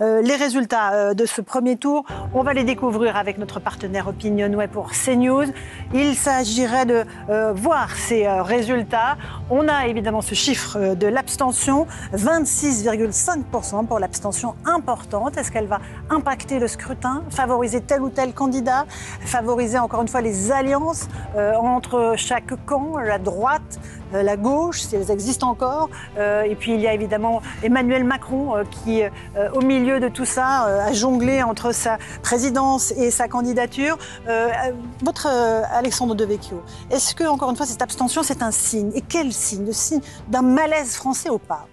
Euh, les résultats euh, de ce premier tour, on va les découvrir avec notre partenaire Opinionway pour CNews. Il s'agirait de euh, voir ces résultats. On a évidemment ce chiffre de l'abstention, 26,5% pour l'abstention importante. Est-ce qu'elle va impacter le scrutin, favoriser tel ou tel candidat, favoriser encore une fois les alliances entre chaque camp, la droite, la gauche, si elles existent encore. Et puis il y a évidemment Emmanuel Macron qui, au milieu de tout ça, euh, a jonglé entre sa présidence et sa candidature. Euh, votre euh, Alexandre Devecchio, est-ce que, encore une fois, cette abstention, c'est un signe? Et quel signe? Le signe d'un malaise français ou pas?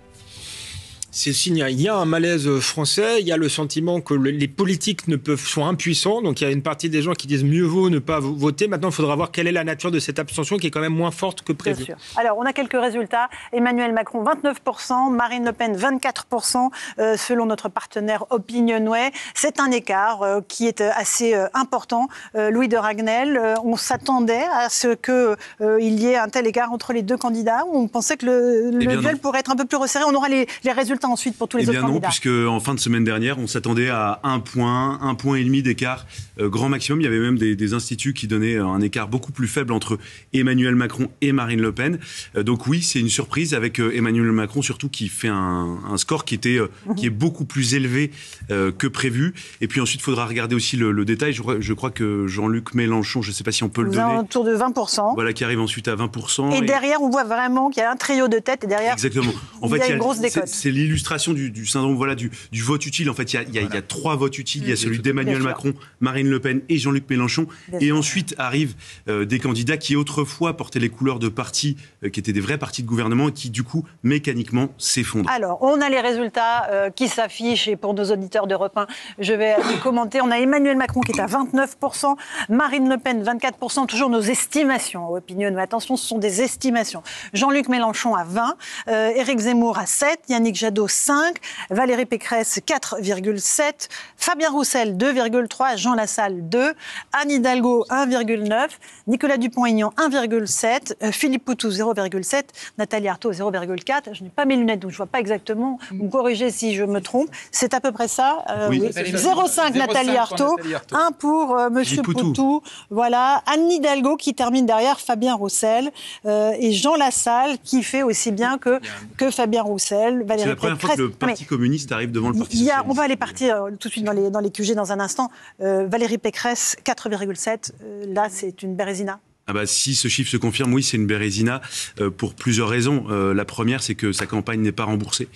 C'est signe, il y a un malaise français, il y a le sentiment que le- les politiques ne peuvent, sont impuissants, donc il y a une partie des gens qui disent mieux vaut ne pas vo- voter. Maintenant, il faudra voir quelle est la nature de cette abstention qui est quand même moins forte que Bien prévu. sûr. Alors, on a quelques résultats. Emmanuel Macron, 29%, Marine Le Pen, 24%, euh, selon notre partenaire Opinionway. C'est un écart euh, qui est euh, assez euh, important. Euh, Louis de Ragnel, euh, on s'attendait à ce qu'il y ait un tel écart entre les deux candidats. On pensait que le, le Eh bien, duel non. pourrait être un peu plus resserré. On aura les, les résultats ensuite pour tous les Eh autres bien non, candidats. puisque en fin de semaine dernière, on s'attendait à un point, un point et demi d'écart, euh, grand maximum. Il y avait même des, des instituts qui donnaient euh, un écart beaucoup plus faible entre Emmanuel Macron et Marine Le Pen. Euh, donc oui, c'est une surprise avec Emmanuel Macron surtout qui fait un, un score qui était, qui est beaucoup plus élevé que prévu. Et puis ensuite, il faudra regarder aussi le, le détail. Je, crois- je crois que Jean-Luc Mélenchon, je ne sais pas si on peut le donner, autour de 20%. voilà, qui arrive ensuite à 20%. Et Et- derrière, on voit vraiment qu'il y a un trio de tête. Et derrière, Exactement. En il y a une grosse décote. C'est l'illustration du, du syndrome voilà, du, du vote utile. En fait, il y a, il y a- il y a trois votes utiles. Il y a celui d'Emmanuel. Macron, Marine Le Pen et Jean-Luc Mélenchon. Bien et sûr. ensuite arrivent euh, des candidats qui autrefois portaient les couleurs de partis euh, qui étaient des vrais partis de gouvernement et qui, du coup, mécaniquement s'effondrent. Alors, on a les résultats euh, qui s'affichent et pour nos auditeurs d'Europe 1, je vais les commenter. On a Emmanuel Macron qui est à 29%, Marine Le Pen 24%, toujours nos estimations, opinion. Mais attention, ce sont des estimations. Jean-Luc Mélenchon à 20, euh, Éric Zemmour à 7, Yannick Jadot 5, Valérie Pécresse 4,7, Fabien Roussel 2,3, Jean Lassalle 2, Anne Hidalgo 1,9, Nicolas Dupont-Aignan 1,7, euh, Philippe Poutou 0,7, Nathalie Arthaud 0,4. Je n'ai pas mes lunettes, donc je ne vois pas exactement. Vous me corrigez si je me trompe. C'est à peu près ça. euh, Oui. oui. Nathalie 0,5 Nathalie 0,5 Arthaud, pour Nathalie Arthaud. 1 pour euh, Monsieur Poutou. Poutou. Voilà. Anne Hidalgo qui termine derrière Fabien Roussel euh, et Jean Lassalle qui fait aussi bien que, que Fabien Roussel. Valérie première fois que le Parti communiste arrive devant le Parti socialiste. on va aller partir euh, tout de suite dans les, dans les QG dans un instant. Euh, Valérie Pécresse, 4,7. Euh, là, c'est une bérésina. Ah bah, si ce chiffre se confirme, oui, c'est une Bérésina euh, pour plusieurs raisons. Euh, la première, c'est que sa campagne n'est pas remboursée.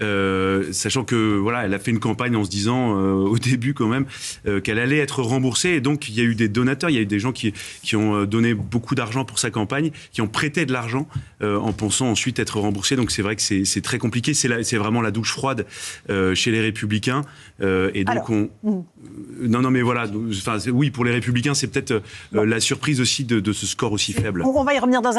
Euh, sachant que voilà, elle a fait une campagne en se disant au début quand même qu'elle allait être remboursée. Et donc il y a eu des donateurs, il y a eu des gens qui, qui ont donné beaucoup d'argent pour sa campagne, qui ont prêté de l'argent en pensant ensuite être remboursés. Donc c'est vrai que c'est très compliqué. C'est vraiment la douche froide chez les Républicains. Et donc Alors, on, mm. euh, non non mais voilà. Enfin oui pour les Républicains c'est peut-être la surprise aussi de, de ce score aussi faible. On, on va y revenir dans un